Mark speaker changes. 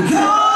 Speaker 1: God.